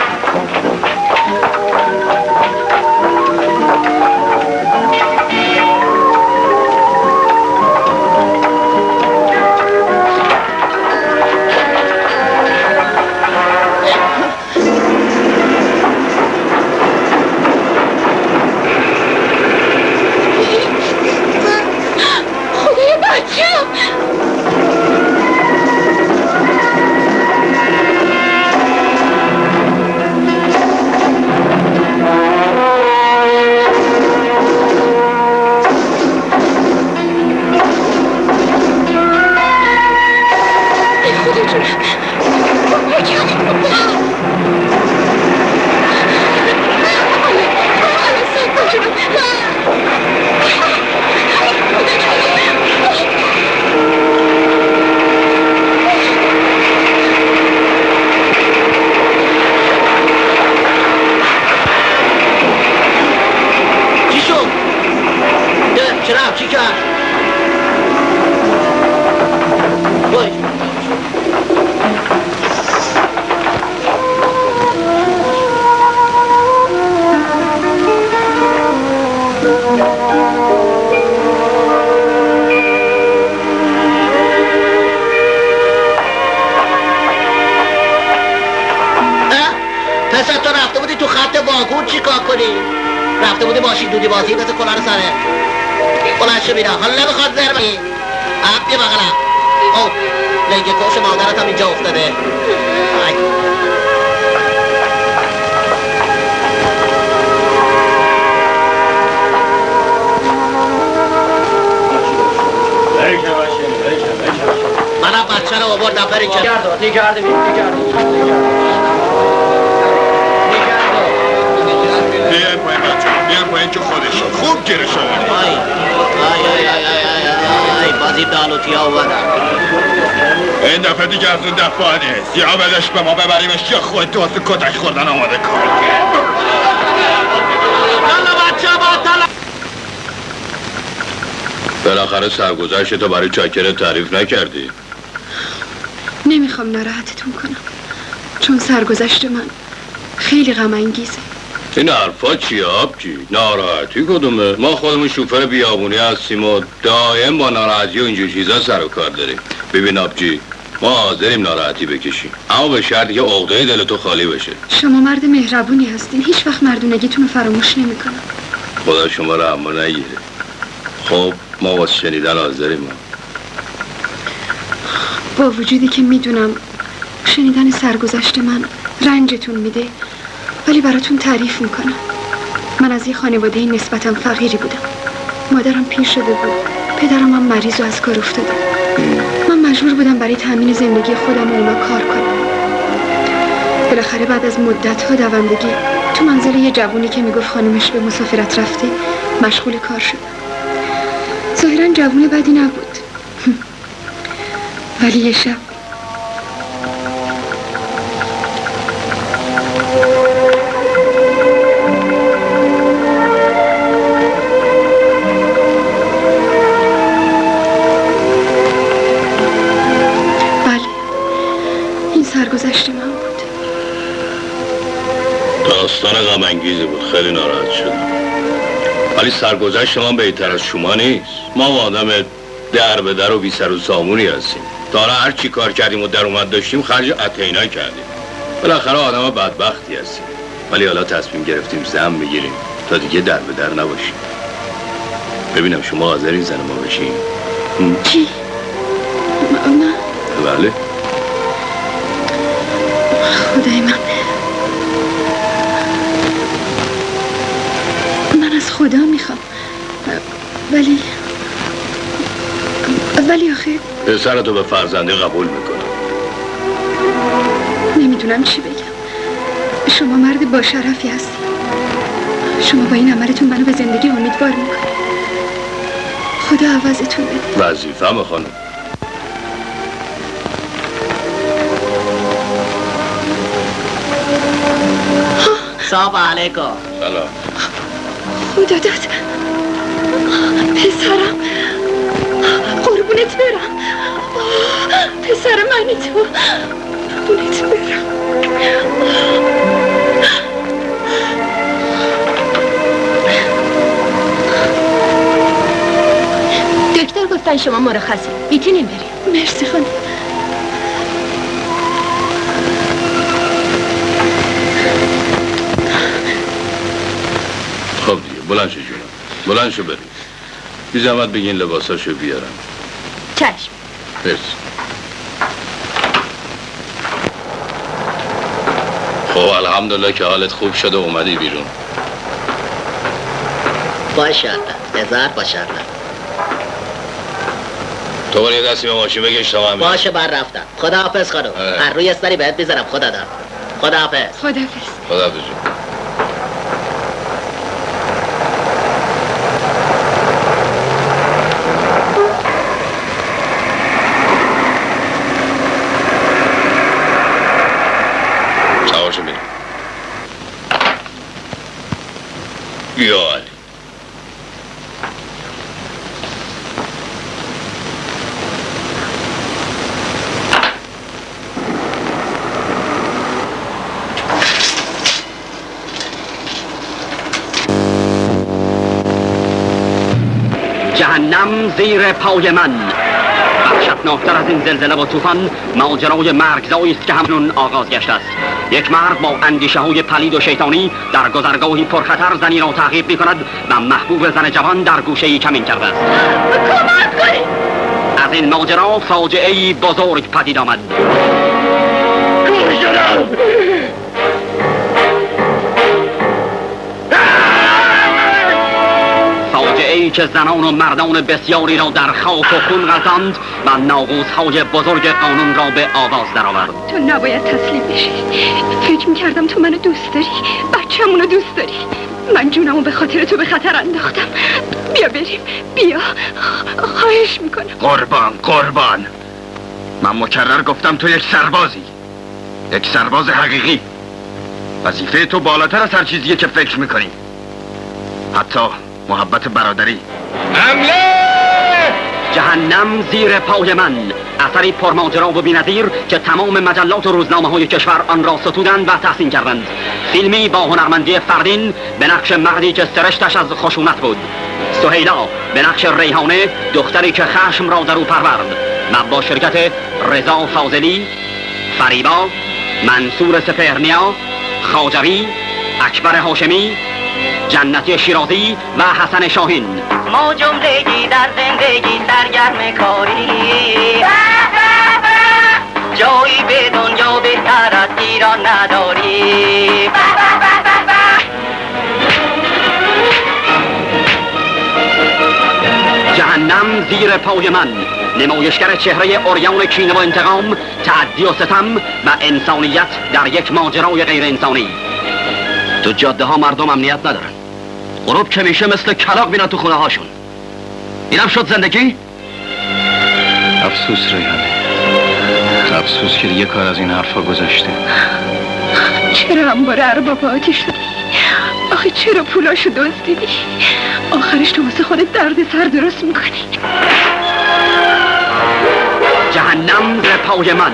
بازی مثل کلان سره. بلند شو بیرم حالا نمی‌خواد زر بگی. عب بیا بغلم. او لنگه کش مادرت هم اینجا افتاده. آی. منم بچه رو آوردم بری نگرده بچه بیاین پایین که خودش خوب گیره شده. آی آی آی آی آی آی آی بازی دالوتی ها این دفعه دیگه از اون دفعه نیست یا بدش به ما ببریمش یا خود تو واسه کتک خوردن آماده کن. بالاخره سرگذشت تو برای چاکر تعریف نکردی. نمی‌خوام ناراحتتون کنم. چون سرگذشت من خیلی غم انگیزه این حرفا چیه آبجی؟ ناراحتی کدومه؟ ما خودمون شوفر بیابونی هستیم و دائم با ناراحتی و اینجور چیزا سر و کار داریم. ببین آبجی ما حاضریم ناراحتی بکشیم. اما به شرطی که عقده دل تو خالی بشه شما مرد مهربونی هستین. هیچ وقت مردونگیتون رو فراموش نمی‌کنم. خدا شما رو اما نگیره. خب ما واسه شنیدن حاضریم. با وجودی که می‌دونم شنیدن سرگذشت من رنجتون میده ولی براتون تعریف می‌کنم. من از یه خانواده نسبتا فقیری بودم. مادرم پیر شده بود. پدرم هم مریض و از کار افتاده. من مجبور بودم برای تامین زندگی خودم و اونا کار کنم. بالاخره بعد از مدت ها دوندگی تو منزل یه جوونی که می‌گفت خانمش به مسافرت رفته مشغول کار شد. ظاهرا جوون بدی نبود. ولی یه شب انگیزی بود. خیلی ناراحت شدم. ولی سرگذشت من بهتر از شما نیست. ما آدم در به در و بی سر و سامونی هستیم. تا حالا هر چی کار کردیم و در اومد داشتیم خرج اتینا کردیم. بالاخره آدم بدبختی هستیم. ولی حالا تصمیم گرفتیم زن بگیریم تا دیگه در به در نباشیم. ببینم شما حاضرین زن ما بشین. کی؟ بله. ولی ولی آخه پسرتو به فرزنده قبول می‌کنم. نمی‌دونم چی بگم. شما مرد با شرفی هستی. شما با این عملتون منو به زندگی امیدوار می‌کنی. خدا عوضتون بده. وظیفه خانم. سلام علیکم. سلام. خدا داد پسرم. قربونت برم. پسر منی تو قربونت برم. دکتر گفتن شما مرخصی می‌تونیم بریم. مرسی خانم. خب دیگه بلند شو جونم بلند شو بریم. بی زحمت بگین لباساشو بیارم. چشم. مرسی. خب الحمدلله که حالت خوب شده و اومدی بیرون. باشه هزار باشه تو برو یه دستی به ماشین بگش تا من. باشه بر رفتم. خدا حافظ خانم. هر روی اسپری بهت می‌ذارم خدا دار. خدا حافظ خدافز خداحافظ. جون. سوارشو بریم یا علی جهنم پای من. وحشتناکتر از این زلزله و طوفان ماجرای مرگزایی است که همنون آغاز گشته است. یک مرد با اندیشه های پلید و شیطانی در گذرگاهی پرخطر زنی را تعقیب می کند و محبوب زن جوان در گوشه ای کمین کرده است. از این ماجرا فاجعه بزرگ پدید آمد. که زنان و مردان بسیاری را در خاک و خون غلطاند و ناقوس های بزرگ قانون را به آواز درآورد. تو نباید تسلیم بشی. فکر می‌کردم تو منو دوست داری. بچه‌مونو دوست داری. من جونمو به خاطر تو به خطر انداختم. بیا بریم. بیا. خواهش می‌کنم. قربان قربان. من مکرر گفتم تو یک سربازی. یک سرباز حقیقی. وظیفه تو بالاتر از هر چیزیه که فکر می‌کنی. حتی محبت برادری. حمله! جهنم زیر پای من. اثری پرماجرا و بینظیر که تمام مجلات و روزنامه های کشور آن را ستودند و تحسین کردند. فیلمی با هنرمندی فردین به نقش مردی که سرشتش از خشونت بود. سهیلا به نقش ریحانه دختری که خشم را در او پرورد. و با شرکت رضا فاضلی فریبا منصور سپهرنیا خاجوی اکبر هاشمی جنتی شیرازی و حسن شاهین. ما جملگی در زندگی سرگرم کاری. جایی به دنیا بهتر از ایران نداری. جهنم زیر پای من. نمایشگر چهره اوریان کینه و انتقام تعدی و ستم و انسانیت در یک ماجرای غیر انسانی. تو جاده ها مردم امنیت ندارن. غروب که میشه مثل کلاق میرن تو خونه هاشون اینم شد زندگی؟ افسوس ریحانه. افسوس که دیگه کار از این حرفا گذشته. چرا هم باره ارباب آتی شدی؟ آخه چرا پولاشو دزدیدی آخرش تو واسه خودت درد سر درست می‌کنی. جهنم ز پای من.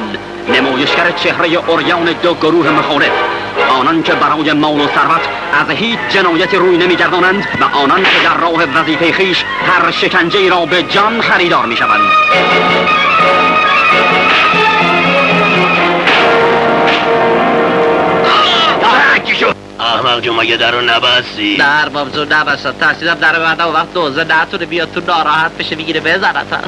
نمایشگر چهره اوریان دو گروه مخالف. آنان که برای مال و ثروت از هیچ جنایت روی نمیگردانند و آنان که در راه وظیفه خیش هر شکنجه را به جان خریدار می‌شوند. احمق جو مگه در رو نبستی. در باب زور نبستم در بعد و وقت دوزه. نتونه بیاد تو ناراحت بشه می‌گیره بزنتم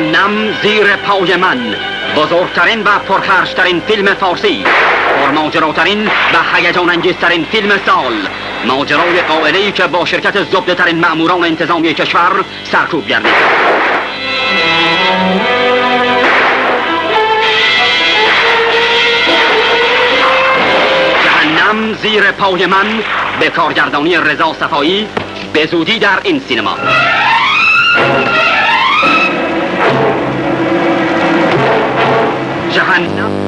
جهنم زیر پای من. بزرگترین و پرخرشترین فیلم فارسی. پرماجراترین و هیجان انگیزترین فیلم سال. ماجرای قائله که با شرکت زبده ترین مأموران انتظامی کشور سرکوب گردید. جهنم زیر پای من. به کارگردانی رضا صفایی. به زودی در این سینما. جهنم